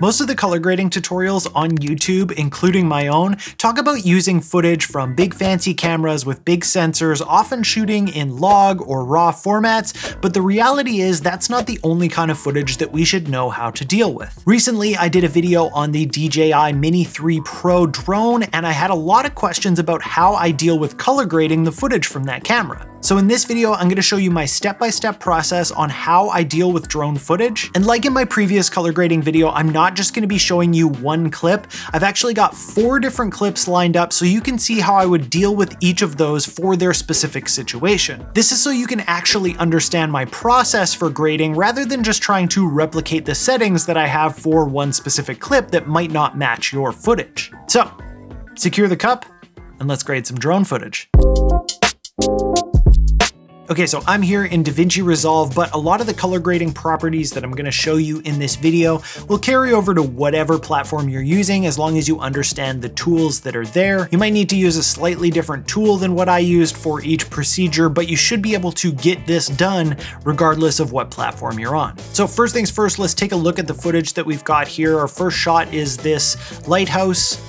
Most of the color grading tutorials on YouTube, including my own, talk about using footage from big fancy cameras with big sensors, often shooting in log or raw formats, but the reality is that's not the only kind of footage that we should know how to deal with. Recently, I did a video on the DJI Mini 3 Pro drone, and I had a lot of questions about how I deal with color grading the footage from that camera. So in this video, I'm gonna show you my step-by-step -step process on how I deal with drone footage. And like in my previous color grading video, I'm not just gonna be showing you one clip. I've actually got four different clips lined up so you can see how I would deal with each of those for their specific situation. This is so you can actually understand my process for grading rather than just trying to replicate the settings that I have for one specific clip that might not match your footage. So, secure the cup, and let's grade some drone footage. Okay, so I'm here in DaVinci Resolve, but a lot of the color grading properties that I'm gonna show you in this video will carry over to whatever platform you're using as long as you understand the tools that are there. You might need to use a slightly different tool than what I used for each procedure, but you should be able to get this done regardless of what platform you're on. So first things first, let's take a look at the footage that we've got here. Our first shot is this lighthouse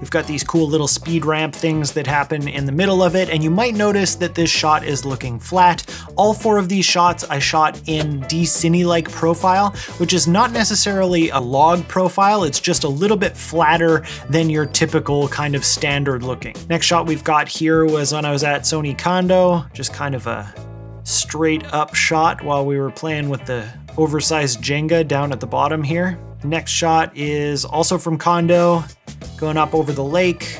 We've got these cool little speed ramp things that happen in the middle of it, and you might notice that this shot is looking flat. All four of these shots I shot in D-Cinelike profile, which is not necessarily a log profile, it's just a little bit flatter than your typical kind of standard looking. Next shot we've got here was when I was at Sony Kondo, just kind of a straight up shot while we were playing with the oversized Jenga down at the bottom here. next shot is also from Kondo, going up over the lake.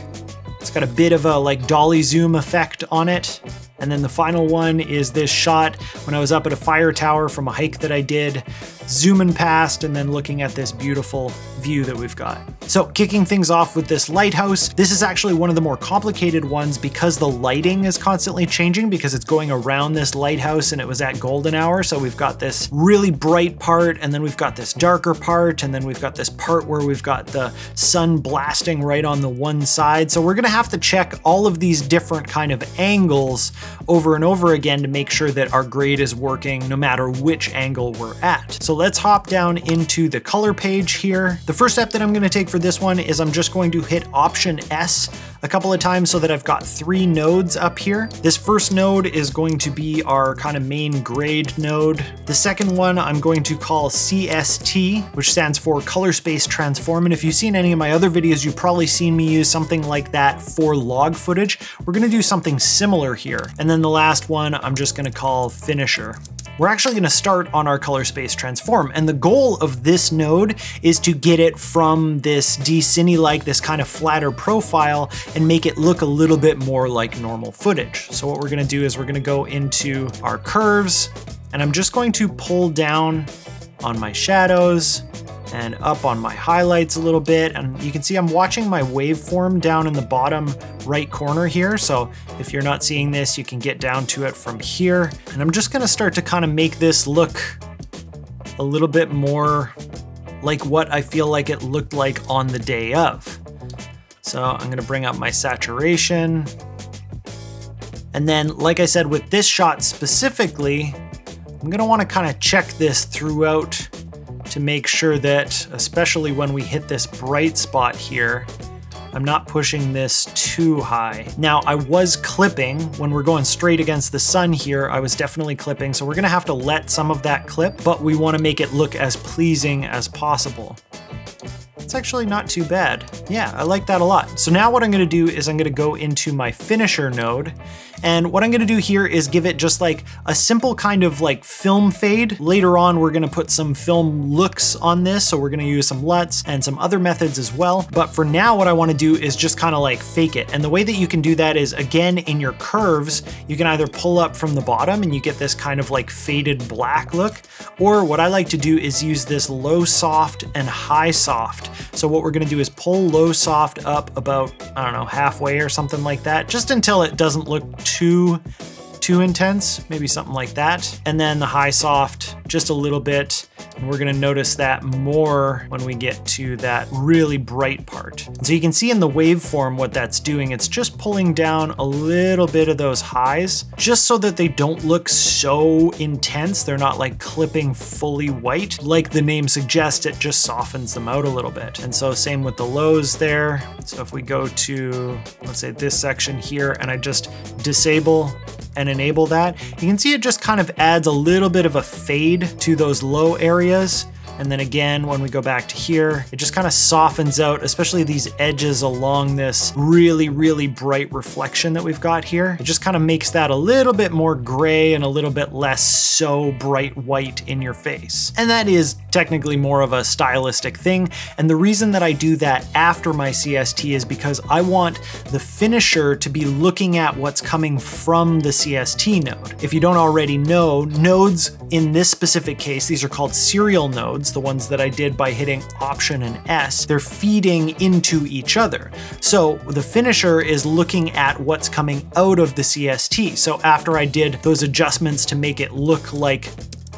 It's got a bit of a like dolly zoom effect on it. And then the final one is this shot when I was up at a fire tower from a hike that I did, zooming past and then looking at this beautiful view that we've got. So kicking things off with this lighthouse, this is actually one of the more complicated ones because the lighting is constantly changing because it's going around this lighthouse and it was at golden hour. So we've got this really bright part and then we've got this darker part and then we've got this part where we've got the sun blasting right on the one side. So we're gonna have to check all of these different kind of angles over and over again to make sure that our grade is working no matter which angle we're at. So let's hop down into the color page here. The first step that I'm gonna take for this one is I'm just going to hit Option S a couple of times so that I've got three nodes up here. This first node is going to be our kind of main grade node. The second one I'm going to call CST, which stands for Color Space Transform. And if you've seen any of my other videos, you've probably seen me use something like that for log footage. We're gonna do something similar here. And then the last one I'm just gonna call Finisher we're actually gonna start on our color space transform. And the goal of this node is to get it from this D-Cinelike, this kind of flatter profile and make it look a little bit more like normal footage. So what we're gonna do is we're gonna go into our curves and I'm just going to pull down on my shadows and up on my highlights a little bit. And you can see I'm watching my waveform down in the bottom right corner here. So if you're not seeing this, you can get down to it from here. And I'm just gonna start to kind of make this look a little bit more like what I feel like it looked like on the day of. So I'm gonna bring up my saturation. And then, like I said, with this shot specifically, I'm gonna wanna kind of check this throughout to make sure that, especially when we hit this bright spot here, I'm not pushing this too high. Now, I was clipping when we're going straight against the sun here, I was definitely clipping, so we're gonna have to let some of that clip, but we wanna make it look as pleasing as possible. It's actually not too bad. Yeah, I like that a lot. So now what I'm gonna do is I'm gonna go into my finisher node and what I'm gonna do here is give it just like a simple kind of like film fade. Later on, we're gonna put some film looks on this. So we're gonna use some LUTs and some other methods as well. But for now, what I wanna do is just kind of like fake it. And the way that you can do that is again, in your curves, you can either pull up from the bottom and you get this kind of like faded black look. Or what I like to do is use this low soft and high soft. So what we're gonna do is pull low soft up about, I don't know, halfway or something like that, just until it doesn't look too too intense, maybe something like that. And then the high soft, just a little bit. And we're gonna notice that more when we get to that really bright part. So you can see in the waveform what that's doing. It's just pulling down a little bit of those highs, just so that they don't look so intense. They're not like clipping fully white. Like the name suggests, it just softens them out a little bit. And so same with the lows there. So if we go to, let's say this section here, and I just disable and enable that, you can see it just kind of adds a little bit of a fade to those low areas. And then again, when we go back to here, it just kind of softens out, especially these edges along this really, really bright reflection that we've got here. It just kind of makes that a little bit more gray and a little bit less so bright white in your face. And that is technically more of a stylistic thing. And the reason that I do that after my CST is because I want the finisher to be looking at what's coming from the CST node. If you don't already know, nodes in this specific case, these are called serial nodes, the ones that I did by hitting Option and S, they're feeding into each other. So the finisher is looking at what's coming out of the CST. So after I did those adjustments to make it look like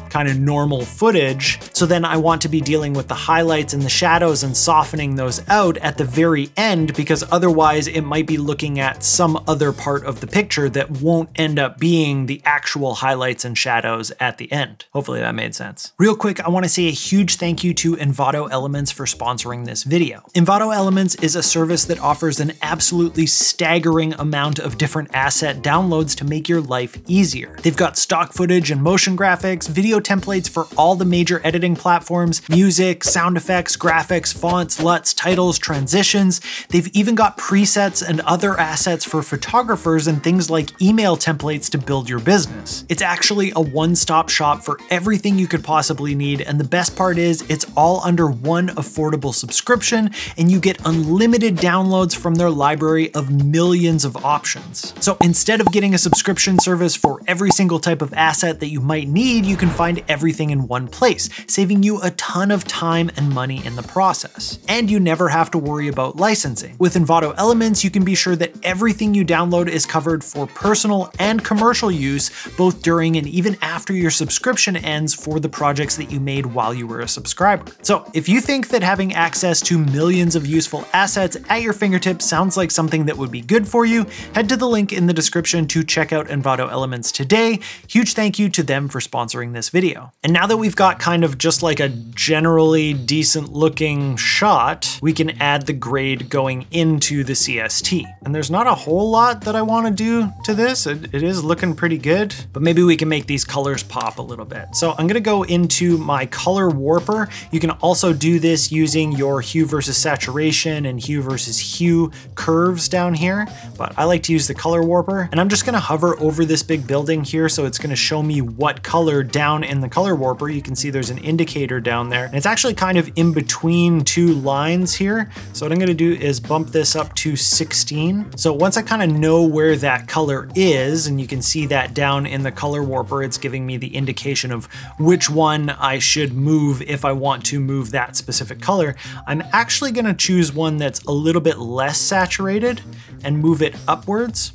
kind of normal footage. So then I want to be dealing with the highlights and the shadows and softening those out at the very end because otherwise it might be looking at some other part of the picture that won't end up being the actual highlights and shadows at the end. Hopefully that made sense. Real quick, I want to say a huge thank you to Envato Elements for sponsoring this video. Envato Elements is a service that offers an absolutely staggering amount of different asset downloads to make your life easier. They've got stock footage and motion graphics, video templates for all the major editing platforms, music, sound effects, graphics, fonts, LUTs, titles, transitions. They've even got presets and other assets for photographers and things like email templates to build your business. It's actually a one-stop shop for everything you could possibly need, and the best part is it's all under one affordable subscription, and you get unlimited downloads from their library of millions of options. So instead of getting a subscription service for every single type of asset that you might need, you can find find everything in one place, saving you a ton of time and money in the process. And you never have to worry about licensing. With Envato Elements, you can be sure that everything you download is covered for personal and commercial use, both during and even after your subscription ends for the projects that you made while you were a subscriber. So if you think that having access to millions of useful assets at your fingertips sounds like something that would be good for you, head to the link in the description to check out Envato Elements today. Huge thank you to them for sponsoring this video video. And now that we've got kind of just like a generally decent looking shot, we can add the grade going into the CST. And there's not a whole lot that I wanna do to this. it, it is looking pretty good, but maybe we can make these colors pop a little bit. So I'm gonna go into my color warper. You can also do this using your hue versus saturation and hue versus hue curves down here, but I like to use the color warper. And I'm just gonna hover over this big building here so it's gonna show me what color down in the color warper, you can see there's an indicator down there. And it's actually kind of in between two lines here. So what I'm gonna do is bump this up to 16. So once I kind of know where that color is, and you can see that down in the color warper, it's giving me the indication of which one I should move if I want to move that specific color. I'm actually gonna choose one that's a little bit less saturated and move it upwards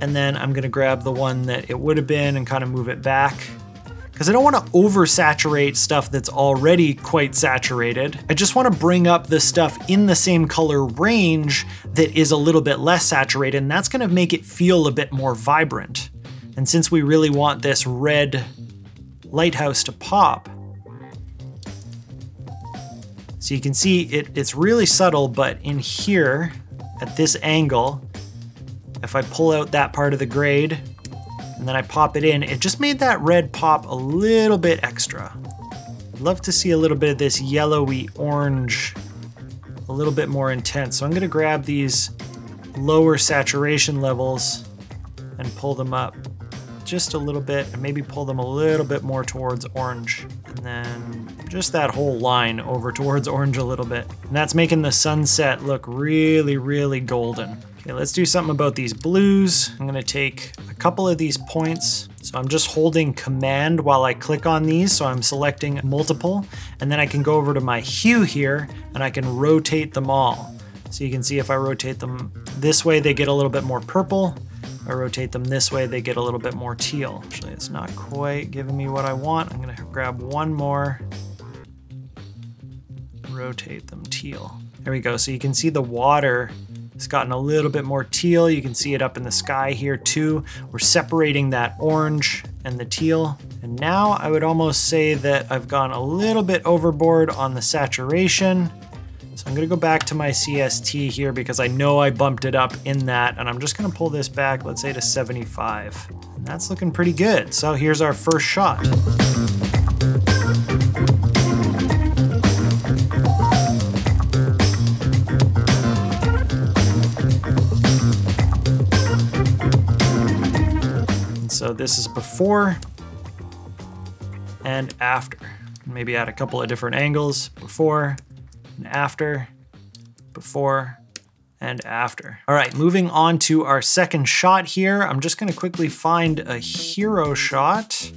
and then I'm gonna grab the one that it would have been and kind of move it back because I don't want to oversaturate stuff that's already quite saturated. I just want to bring up the stuff in the same color range that is a little bit less saturated, and that's going to make it feel a bit more vibrant. And since we really want this red lighthouse to pop, so you can see it, it's really subtle, but in here, at this angle, if I pull out that part of the grade and then I pop it in, it just made that red pop a little bit extra. I'd love to see a little bit of this yellowy orange, a little bit more intense. So I'm gonna grab these lower saturation levels and pull them up just a little bit and maybe pull them a little bit more towards orange. And then just that whole line over towards orange a little bit. And that's making the sunset look really, really golden. Okay, let's do something about these blues. I'm gonna take a couple of these points. So I'm just holding command while I click on these. So I'm selecting multiple and then I can go over to my hue here and I can rotate them all. So you can see if I rotate them this way, they get a little bit more purple. If I rotate them this way, they get a little bit more teal. Actually, it's not quite giving me what I want. I'm gonna grab one more, rotate them teal. There we go. So you can see the water it's gotten a little bit more teal. You can see it up in the sky here too. We're separating that orange and the teal. And now I would almost say that I've gone a little bit overboard on the saturation. So I'm gonna go back to my CST here because I know I bumped it up in that and I'm just gonna pull this back, let's say to 75. And that's looking pretty good. So here's our first shot. So this is before and after. Maybe at a couple of different angles, before and after, before and after. All right, moving on to our second shot here. I'm just gonna quickly find a hero shot.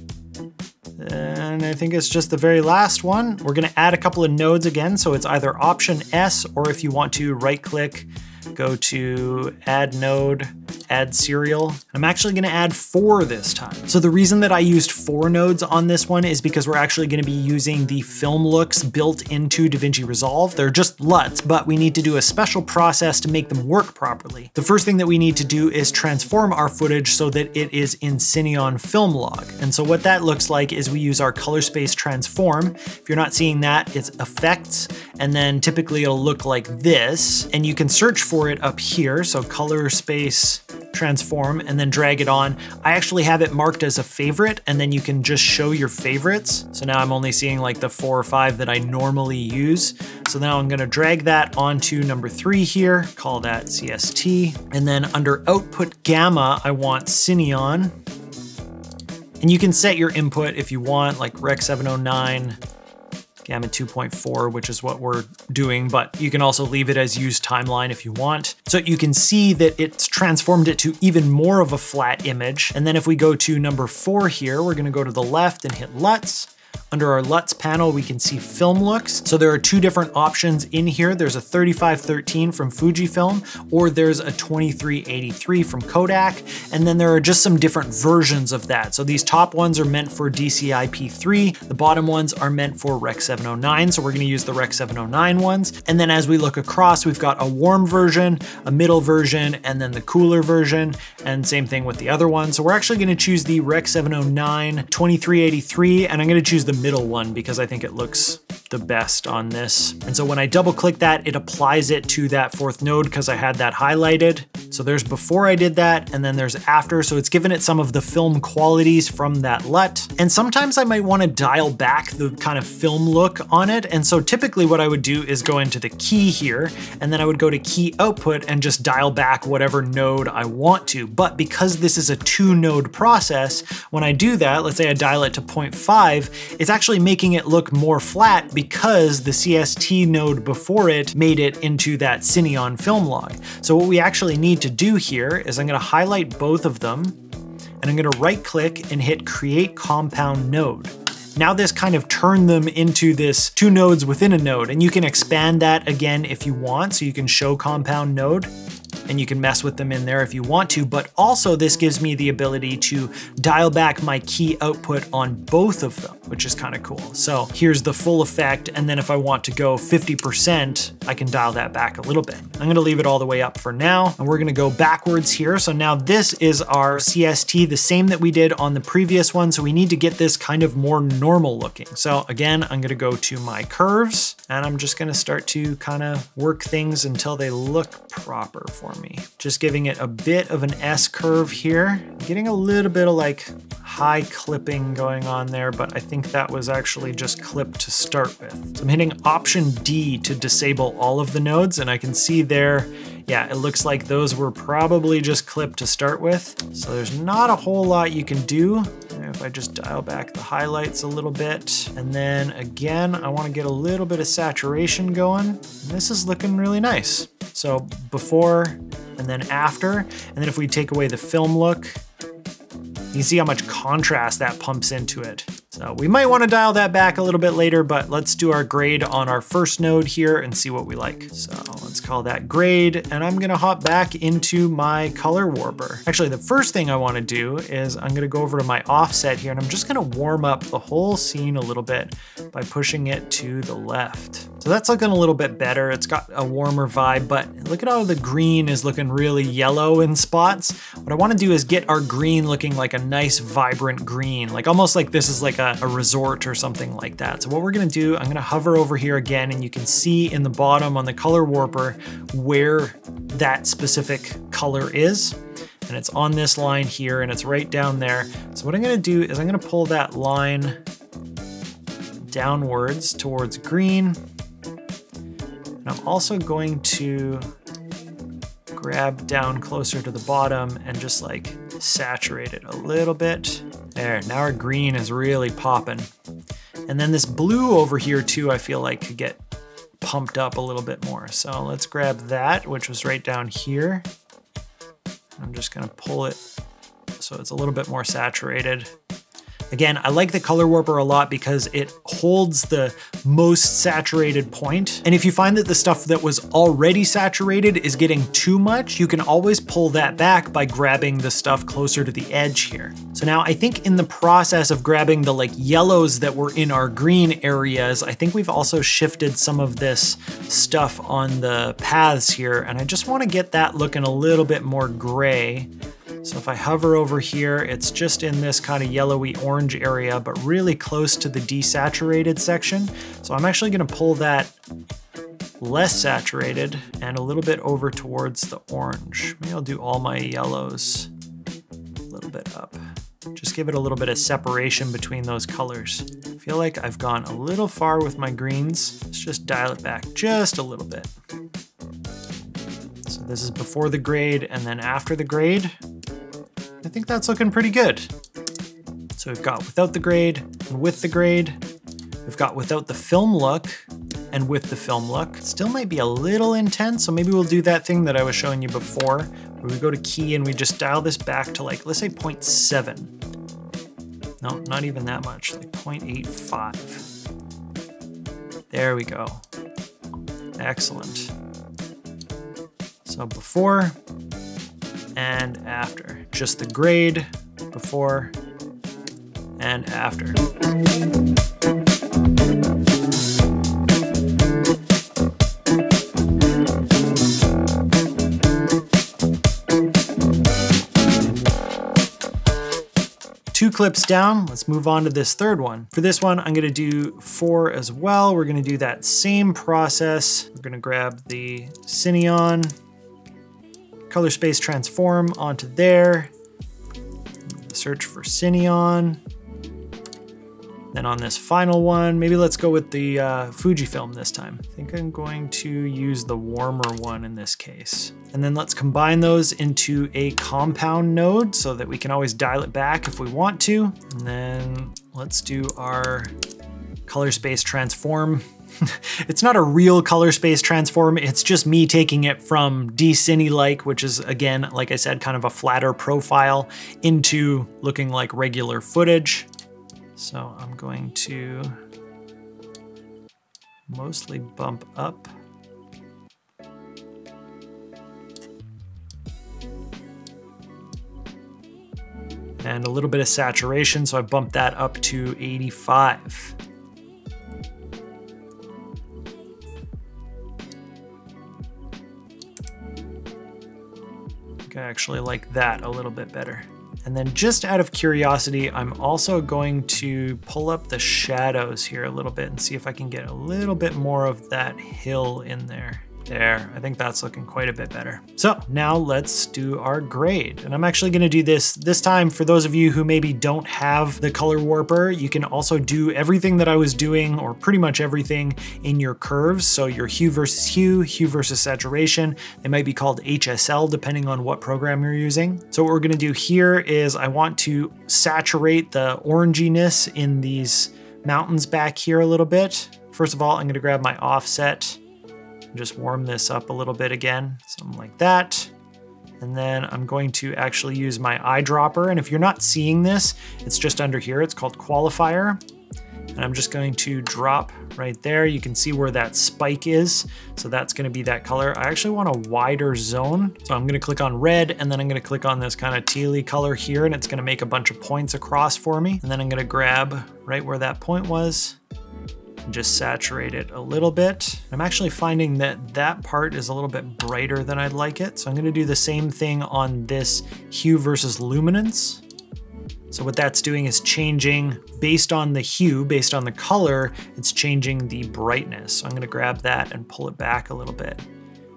And I think it's just the very last one. We're gonna add a couple of nodes again. So it's either option S or if you want to right click, go to add node, add serial. I'm actually gonna add four this time. So the reason that I used four nodes on this one is because we're actually gonna be using the film looks built into DaVinci Resolve. They're just LUTs, but we need to do a special process to make them work properly. The first thing that we need to do is transform our footage so that it is in Cineon film log. And so what that looks like is we use our color space transform. If you're not seeing that, it's effects, and then typically it'll look like this, and you can search for it up here. So color space transform and then drag it on. I actually have it marked as a favorite and then you can just show your favorites. So now I'm only seeing like the four or five that I normally use. So now I'm gonna drag that onto number three here, call that CST. And then under output gamma, I want Cineon. And you can set your input if you want, like Rec 709, Gamma 2.4, which is what we're doing, but you can also leave it as use timeline if you want. So you can see that it's transformed it to even more of a flat image. And then if we go to number four here, we're gonna go to the left and hit LUTs. Under our LUTs panel, we can see film looks. So there are two different options in here. There's a 3513 from Fujifilm, or there's a 2383 from Kodak. And then there are just some different versions of that. So these top ones are meant for DCI-P3. The bottom ones are meant for Rec 709. So we're gonna use the Rec 709 ones. And then as we look across, we've got a warm version, a middle version, and then the cooler version. And same thing with the other one. So we're actually gonna choose the Rec 709 2383, and I'm gonna choose the middle one because I think it looks the best on this. And so when I double click that, it applies it to that fourth node because I had that highlighted. So there's before I did that, and then there's after. So it's given it some of the film qualities from that LUT. And sometimes I might wanna dial back the kind of film look on it. And so typically what I would do is go into the key here, and then I would go to key output and just dial back whatever node I want to. But because this is a two node process, when I do that, let's say I dial it to 0.5, it's actually making it look more flat because the CST node before it made it into that Cineon film log. So what we actually need to do here is I'm gonna highlight both of them and I'm gonna right click and hit create compound node. Now this kind of turned them into this two nodes within a node and you can expand that again if you want. So you can show compound node and you can mess with them in there if you want to, but also this gives me the ability to dial back my key output on both of them, which is kind of cool. So here's the full effect, and then if I want to go 50%, I can dial that back a little bit. I'm gonna leave it all the way up for now, and we're gonna go backwards here. So now this is our CST, the same that we did on the previous one, so we need to get this kind of more normal looking. So again, I'm gonna go to my curves, and I'm just gonna start to kind of work things until they look proper for me. Just giving it a bit of an S curve here. Getting a little bit of like high clipping going on there, but I think that was actually just clipped to start with. So I'm hitting Option D to disable all of the nodes, and I can see there, yeah, it looks like those were probably just clipped to start with. So there's not a whole lot you can do. If I just dial back the highlights a little bit, and then again, I wanna get a little bit of saturation going. And this is looking really nice. So before and then after, and then if we take away the film look, you can see how much contrast that pumps into it. So we might want to dial that back a little bit later, but let's do our grade on our first node here and see what we like. So let's call that grade, and I'm gonna hop back into my color warper. Actually, the first thing I wanna do is I'm gonna go over to my offset here, and I'm just gonna warm up the whole scene a little bit by pushing it to the left. So that's looking a little bit better. It's got a warmer vibe, but look at how the green is looking really yellow in spots. What I wanna do is get our green looking like a nice vibrant green, like almost like this is like a, a resort or something like that. So what we're gonna do, I'm gonna hover over here again and you can see in the bottom on the color warper where that specific color is and it's on this line here and it's right down there. So what I'm gonna do is I'm gonna pull that line downwards towards green and I'm also going to grab down closer to the bottom and just like saturate it a little bit. There, now our green is really popping. And then this blue over here too, I feel like could get pumped up a little bit more. So let's grab that, which was right down here. I'm just gonna pull it so it's a little bit more saturated. Again, I like the color warper a lot because it holds the most saturated point. And if you find that the stuff that was already saturated is getting too much, you can always pull that back by grabbing the stuff closer to the edge here. So now I think in the process of grabbing the like yellows that were in our green areas, I think we've also shifted some of this stuff on the paths here. And I just wanna get that looking a little bit more gray. So if I hover over here, it's just in this kind of yellowy orange area, but really close to the desaturated section. So I'm actually gonna pull that less saturated and a little bit over towards the orange. Maybe I'll do all my yellows a little bit up. Just give it a little bit of separation between those colors. I feel like I've gone a little far with my greens. Let's just dial it back just a little bit. So this is before the grade and then after the grade. I think that's looking pretty good. So we've got without the grade and with the grade. We've got without the film look and with the film look. Still might be a little intense, so maybe we'll do that thing that I was showing you before, where we go to key and we just dial this back to like, let's say 0.7. No, not even that much, like 0.85. There we go. Excellent. So before, and after. Just the grade before and after. two clips down, let's move on to this third one. For this one, I'm gonna do four as well. We're gonna do that same process. We're gonna grab the Cineon, color space transform onto there. Search for Cineon. Then on this final one, maybe let's go with the uh, Fujifilm this time. I think I'm going to use the warmer one in this case. And then let's combine those into a compound node so that we can always dial it back if we want to. And then let's do our color space transform it's not a real color space transform, it's just me taking it from D-Cinelike, which is again, like I said, kind of a flatter profile, into looking like regular footage. So I'm going to mostly bump up. And a little bit of saturation, so I bumped that up to 85. Actually like that a little bit better. And then just out of curiosity, I'm also going to pull up the shadows here a little bit and see if I can get a little bit more of that hill in there. There, I think that's looking quite a bit better. So now let's do our grade. And I'm actually gonna do this this time for those of you who maybe don't have the color warper, you can also do everything that I was doing or pretty much everything in your curves. So your hue versus hue, hue versus saturation, they might be called HSL depending on what program you're using. So what we're gonna do here is I want to saturate the oranginess in these mountains back here a little bit. First of all, I'm gonna grab my offset just warm this up a little bit again, something like that. And then I'm going to actually use my eyedropper. And if you're not seeing this, it's just under here. It's called qualifier. And I'm just going to drop right there. You can see where that spike is. So that's gonna be that color. I actually want a wider zone. So I'm gonna click on red and then I'm gonna click on this kind of tealy color here and it's gonna make a bunch of points across for me. And then I'm gonna grab right where that point was just saturate it a little bit. I'm actually finding that that part is a little bit brighter than I'd like it. So I'm gonna do the same thing on this hue versus luminance. So what that's doing is changing based on the hue, based on the color, it's changing the brightness. So I'm gonna grab that and pull it back a little bit.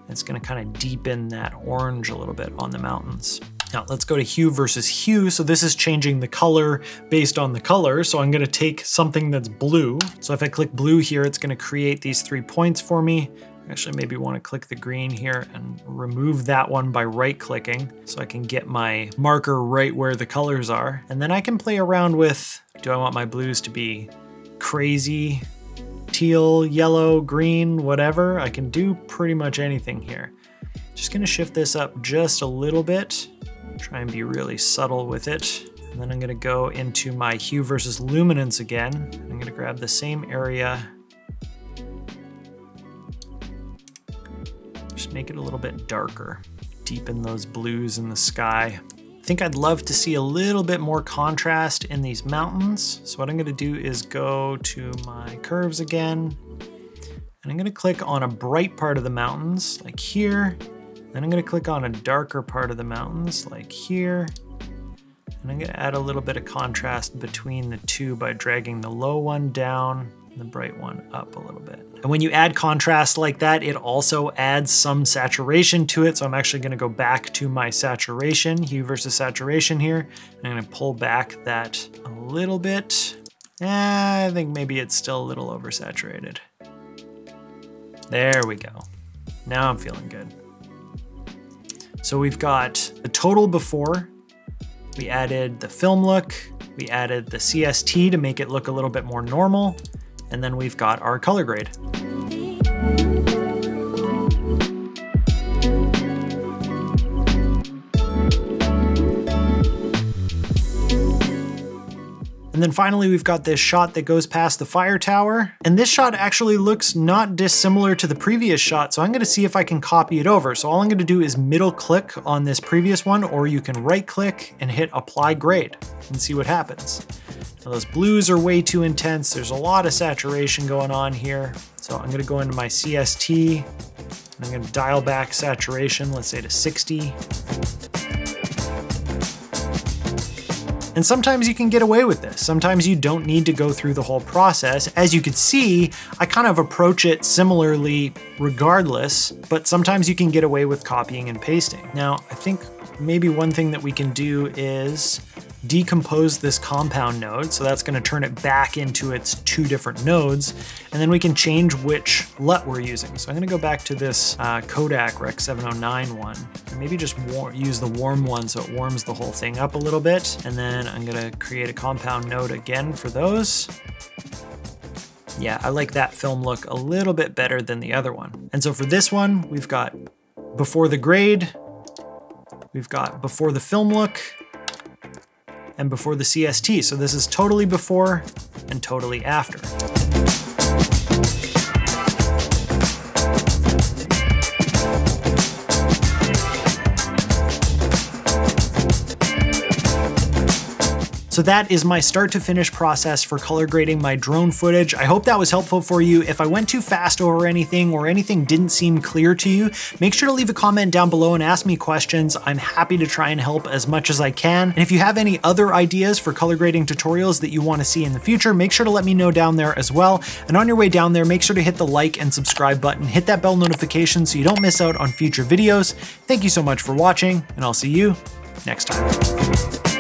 It's gonna kind of deepen that orange a little bit on the mountains. Now let's go to hue versus hue. So this is changing the color based on the color. So I'm gonna take something that's blue. So if I click blue here, it's gonna create these three points for me. Actually, maybe want to click the green here and remove that one by right clicking so I can get my marker right where the colors are. And then I can play around with, do I want my blues to be crazy, teal, yellow, green, whatever? I can do pretty much anything here. Just gonna shift this up just a little bit, try and be really subtle with it. And then I'm gonna go into my hue versus luminance again. I'm gonna grab the same area Just make it a little bit darker. Deepen those blues in the sky. I think I'd love to see a little bit more contrast in these mountains. So what I'm gonna do is go to my curves again, and I'm gonna click on a bright part of the mountains, like here. Then I'm gonna click on a darker part of the mountains, like here. And I'm gonna add a little bit of contrast between the two by dragging the low one down and the bright one up a little bit. And when you add contrast like that, it also adds some saturation to it. So I'm actually gonna go back to my saturation, hue versus saturation here. I'm gonna pull back that a little bit. Eh, I think maybe it's still a little oversaturated. There we go. Now I'm feeling good. So we've got the total before, we added the film look, we added the CST to make it look a little bit more normal, and then we've got our color grade. And then finally, we've got this shot that goes past the fire tower. And this shot actually looks not dissimilar to the previous shot, so I'm gonna see if I can copy it over. So all I'm gonna do is middle click on this previous one, or you can right click and hit apply grade and see what happens. Now those blues are way too intense. There's a lot of saturation going on here. So I'm gonna go into my CST, I'm gonna dial back saturation, let's say to 60. And sometimes you can get away with this. Sometimes you don't need to go through the whole process. As you can see, I kind of approach it similarly regardless, but sometimes you can get away with copying and pasting. Now, I think maybe one thing that we can do is decompose this compound node. So that's gonna turn it back into its two different nodes. And then we can change which LUT we're using. So I'm gonna go back to this uh, Kodak Rec 709 one, and maybe just use the warm one so it warms the whole thing up a little bit. And then I'm gonna create a compound node again for those. Yeah, I like that film look a little bit better than the other one. And so for this one, we've got before the grade, we've got before the film look, and before the CST. So this is totally before and totally after. So that is my start to finish process for color grading my drone footage. I hope that was helpful for you. If I went too fast over anything or anything didn't seem clear to you, make sure to leave a comment down below and ask me questions. I'm happy to try and help as much as I can. And if you have any other ideas for color grading tutorials that you want to see in the future, make sure to let me know down there as well. And on your way down there, make sure to hit the like and subscribe button, hit that bell notification so you don't miss out on future videos. Thank you so much for watching, and I'll see you next time.